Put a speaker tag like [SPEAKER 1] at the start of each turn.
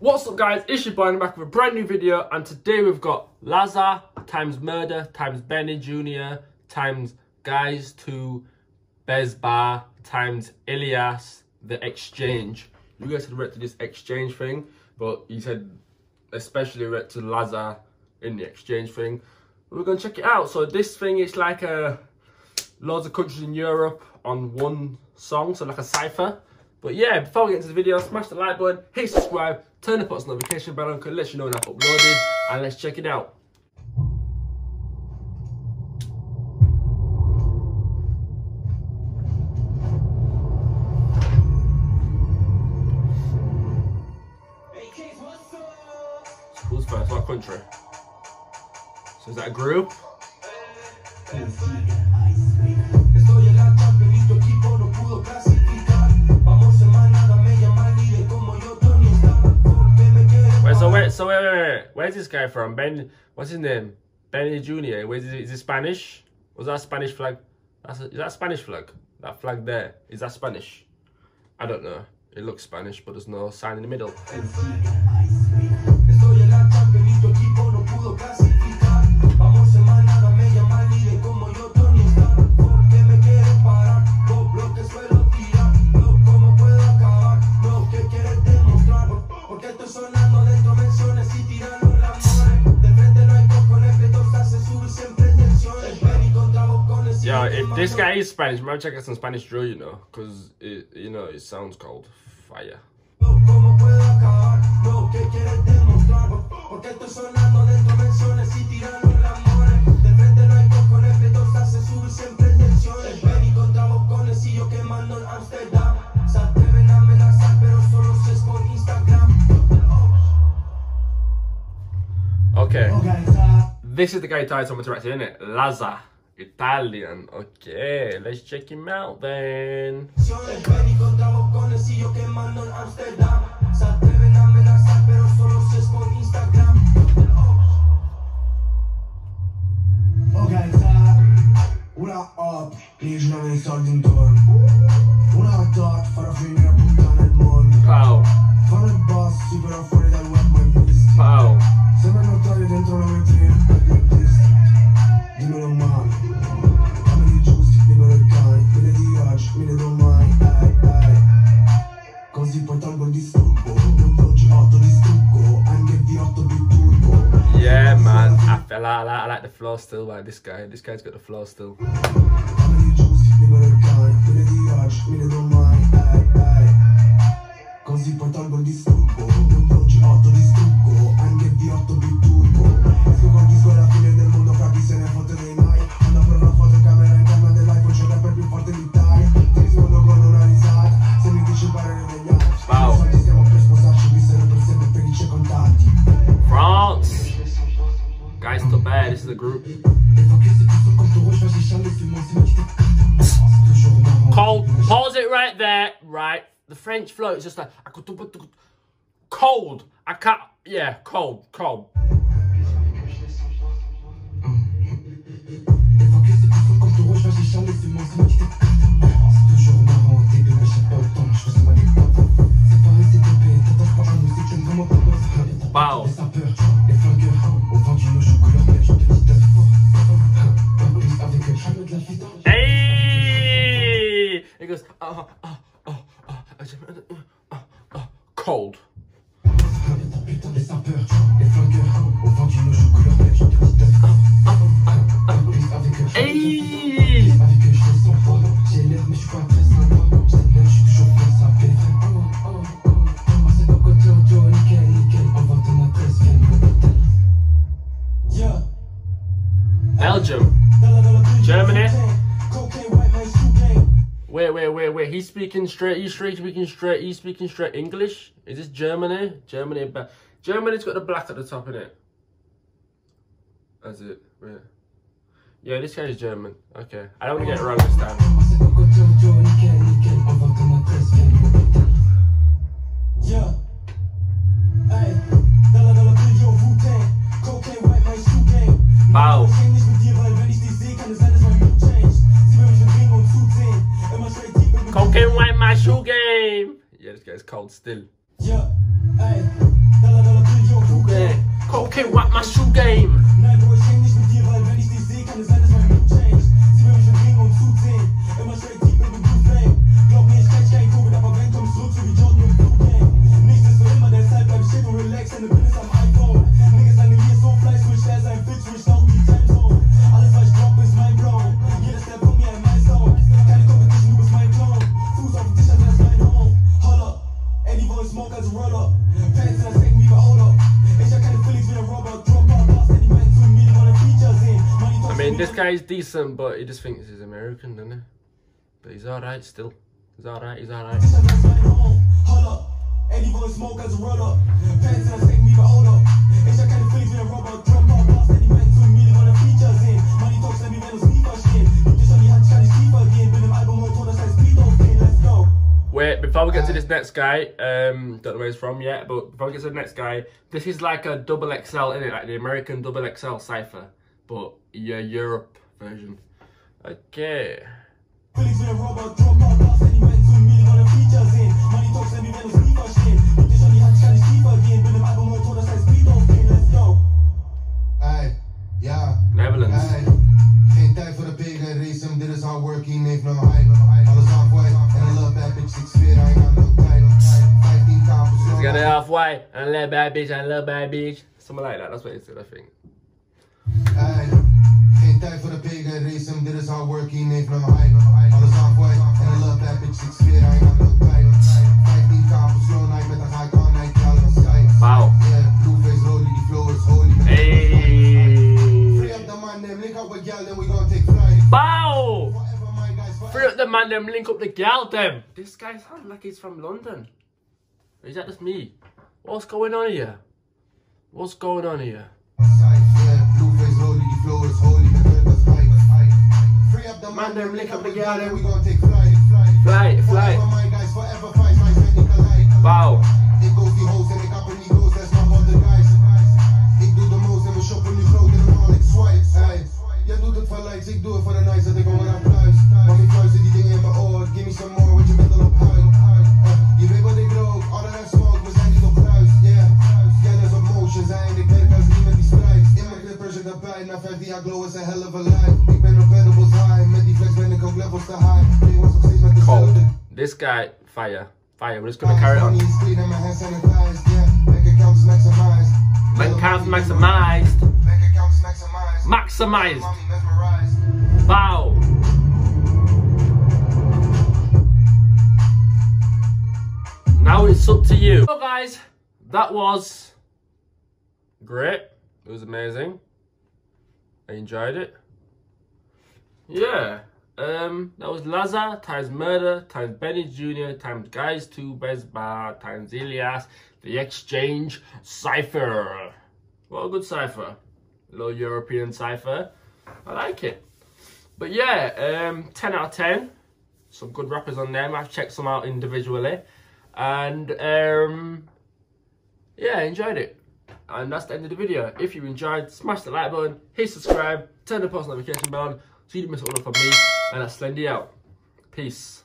[SPEAKER 1] What's up guys, it's your boy, I'm back with a brand new video and today we've got Lazza times Murda times Beny Jr. times Guys 2 Bezbar times Elias The Exchange. You guys had read to this exchange thing, but you said especially read to Lazza in the exchange thing. We're gonna check it out. So this thing is like a loads of countries in Europe on one song, so like a cipher. But yeah, before we get into the video, smash the like button, hit subscribe, turn the post notification bell on, let you know when I've uploaded, and let's check it out. Who's first? What country? So is that a group?
[SPEAKER 2] En
[SPEAKER 1] so wait, so wait, wait. Where's this guy from? Ben, what's his name? Beny Jr. Where's is, is it Spanish? Was that Spanish flag? That's a, is that Spanish flag? That flag there is that Spanish? I don't know. It looks Spanish, but there's no sign in the middle. If this guy is Spanish, maybe check out some Spanish drill, you know, because it, you know, it sounds cold. Fire.
[SPEAKER 2] ¿Cómo puedo acabar lo que quieres demostrar? Porque estoy sonando dentro menciones y tirando el amor. De frente no hay cojones, P2 hace subir siempre inyecciones. Benny contra bocones y yo quemando en Amsterdam. Se atreven a amenazar, pero solo si es por Instagram.
[SPEAKER 1] Okay. This is the guy tied someone to in it. Lazza. Italian. Okay, let's check him out then.
[SPEAKER 2] En Amsterdam. Se Così poi tolgo il disturbo. Non oggi 8 di stucco. Anche V8 di turbo.
[SPEAKER 1] Yeah, man. I, I, like, I like the flow still, like this guy. This guy's got the flow still.
[SPEAKER 2] I i di. Così poi tolgo il disturbo. Non oggi 8 di stucco. Anche V8 di turbo. Esco col disco alla fine del mondo, fra chi se ne fotte dei mai. Ando per una fotocamera interna dell'iPhone, c'è rapper più forte d'Italia. Ti toujours marrant.
[SPEAKER 1] Cold. Pause it right there. Right. The French flow is just like cold. I can't. Yeah, cold, cold.
[SPEAKER 2] Et eux, jamais de la vie
[SPEAKER 1] Hey!
[SPEAKER 2] Avec eux, je les sens fort. J'ai l'air, mais je suis pas très sympa. Cette merde, je suis toujours bien sapé. Moi, c'est pas côté audio, nickel, nickel. On va te montrer ce film, le hôtel. Yeah.
[SPEAKER 1] Belgium. Germany. Wait, wait, wait, wait. He's speaking straight. He's straight speaking straight. He's speaking straight English. Is this eh? Germany? Germany. But Germany's got the black at the top in it. That's it. Wait. Yeah, this guy's German. Okay. I don't want to get it wrong this time.
[SPEAKER 2] shoe game.
[SPEAKER 1] Yeah, this guy's cold still.
[SPEAKER 2] Yeah,
[SPEAKER 1] hey. Cocaine, cocaine, my shoe game.
[SPEAKER 2] Dich an die Hand, ich kann nicht tiefer gehen. Bin im Album-Motor, das heißt Beat aufgehen. Let's go.
[SPEAKER 1] Wait, before we get to this next guy, um, don't know where he's from yet, but before we get to the next guy, this is like a double XL, isn't it? Like the American double XL cipher, but yeah, Europe version. Okay.
[SPEAKER 2] Felix wie der Robert. Dropper, Boss, denn die meinen zu mir, die wollen ein Feature sehen. Money talks, denn wir werden uns nie verstehen. Gib dich an die Hand, ich kann nicht tiefer gehen. Bin im Album-Motor, das heißt Beat aufgehen. Let's go.
[SPEAKER 1] Netherlands.
[SPEAKER 3] ey. Geen tijd voor de pegen, race hem, dit is hard working, heeft no hype. Alles halfway, en I love that bitch, ik zweer, hij gaat no tijd. 15 kapers,
[SPEAKER 1] He's got it halfway, and a little bad bitch, and a little bad bitch. Something like that, that's what he said, I think.
[SPEAKER 3] Ey, geen tijd voor de pegen, race hem, dit is hard working, heeft no hype. Alles halfway, en I love that bitch, ik zweer, hij gaat no tijd. 15 kapers, slow night, met een high con night, y'all on sky.
[SPEAKER 1] Wow.
[SPEAKER 3] Yeah, blueface rollie, die flow is holy. Free up the man, them, link up with y'all, then we gon' take flight.
[SPEAKER 1] Bow!
[SPEAKER 3] My guys, forever.
[SPEAKER 1] Free up the man, them link up the gal, them. This guy sounds like he's from London. Is that just me? What's going on here? What's going on here?
[SPEAKER 3] Man, them lick up the
[SPEAKER 1] girl,
[SPEAKER 3] girl, then we gon' take flight.
[SPEAKER 1] Flight, flight.
[SPEAKER 3] Forever, my guys, forever fight, my friend, ik gelijk.
[SPEAKER 1] Wow.
[SPEAKER 3] Ik go die hoes en ik heb er niet goals, dat is maar guys. Ik doe de most en we shoppen nu groot en normaal, ik swipe. Hey, jij doet het voor likes, ik doe het voor de nice, dat ik gewoon een applaus. Mami fluistert die dingen in mijn oor, give me some more, want je bent al op mijn clippers zit erbij, na 15 glow is een hell of a life. Ik ben op edibles high, met die flex ben ik levels te high. Ik was nog steeds met
[SPEAKER 1] Cold. This guy, fire. Fire. We're just gonna carry on. Bank accounts maximized. Maximized. Wow. Now it's up to you. So guys, that was great. It was amazing. I enjoyed it. Yeah. Um, that was Lazza times Murda times Beny Jr. times Guys 2 Bezbar times Elias. The Exchange Cipher. What a good cipher. A little European cipher. I like it. But yeah, um, 10 out of 10. Some good rappers on them. I've checked some out individually. And um, yeah, enjoyed it. And that's the end of the video. If you enjoyed, smash the like button, hit subscribe, turn the post notification bell on so you don't miss out from me. And that's Slendy out. Peace.